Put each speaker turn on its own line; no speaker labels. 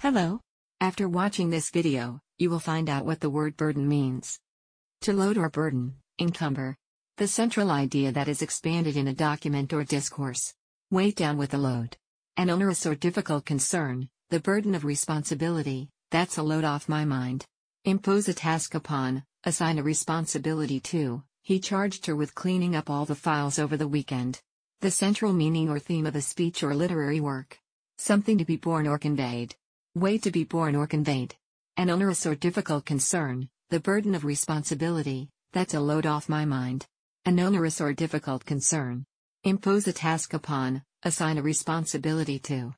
Hello. After watching this video, you will find out what the word burden means. To load or burden, encumber. The central idea that is expanded in a document or discourse. Weight down with a load. An onerous or difficult concern, the burden of responsibility, that's a load off my mind. Impose a task upon, assign a responsibility to, he charged her with cleaning up all the files over the weekend. The central meaning or theme of a speech or literary work. Something to be borne or conveyed. Way to be borne or conveyed. An onerous or difficult concern, the burden of responsibility, that's a load off my mind. An onerous or difficult concern. Impose a task upon, assign a responsibility to.